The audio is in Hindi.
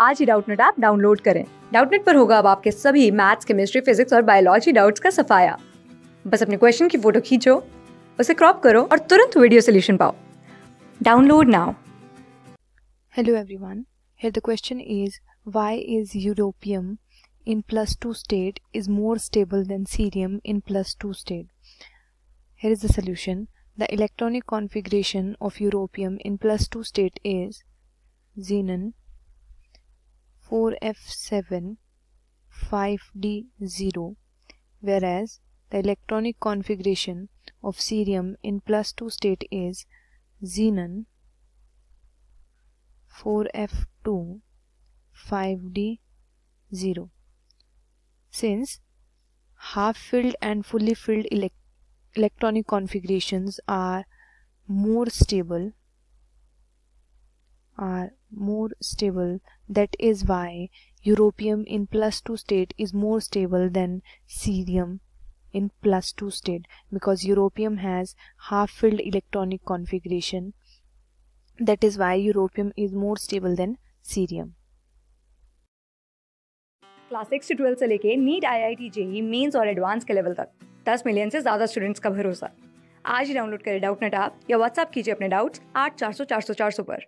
आज ही डाउटनेट ऐप डाउनलोड करें डाउटनेट पर होगा अब आपके सभी मैथ्स केमिस्ट्री फिजिक्स और बायोलॉजी डाउट्स का सफाया बस अपने क्वेश्चन की फ़ोटो खींचो उसे क्रॉप करो और तुरंत वीडियो सोल्यूशन पाओ download now Hello everyone. Here the question is why is europium in plus 2 state is more stable than cerium in plus 2 state? Here is the solution. The electronic configuration of europium in plus 2 state is xenon 4f7 5d0 whereas the electronic configuration of cerium in plus 2 state is xenon 4f2 5d0 since half filled and fully filled elect electronic configurations are more stable are more stable that is why europium in plus 2 state is more stable than cerium in plus 2 state because europium has half filled electronic configuration that is why europium is more stable than cerium class six से ट्वेल्थ से लेके NEET I I T JEE mains और एडवांस के लेवल तक दस मिलियन से ज़्यादा स्टूडेंट्स का भरोसा आज ही डाउनलोड करें डाउट नेट ऐप या व्हाट्सअप कीजिए अपने डाउट्स आठ चार सौ चार सौ चार सौ पर